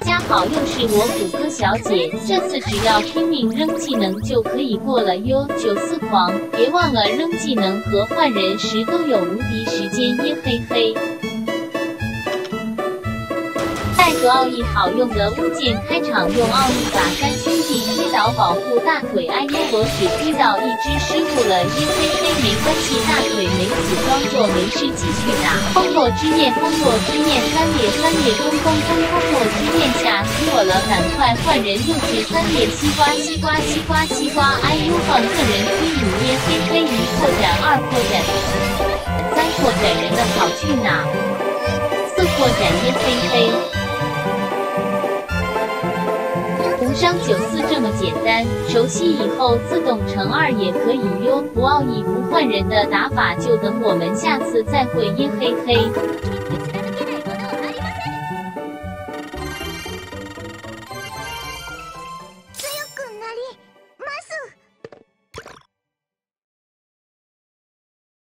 大家好，又是我谷歌小姐，这次只要拼命扔技能就可以过了哟。九四狂，别忘了扔技能和换人时都有无敌时间耶嘿嘿。带着奥义好用的物件开场，用奥义把三兄弟推倒，保护大腿。哎呦，我只推到一只失误了，耶嘿嘿，没关系，大腿没死，装作没事继续打。风落之念，风落之焰，三裂三裂，轰轰轰，风落之焰吓死我了，赶快换人，又是三裂，西瓜西瓜西瓜西瓜，哎呦，换个人推你耶嘿嘿，一扩展，二扩展，三扩展，人的跑去哪？四扩展耶嘿嘿。无伤九四这么简单，熟悉以后自动乘二也可以哟。不奥义不换人的打法，就等我们下次再会耶嘿嘿。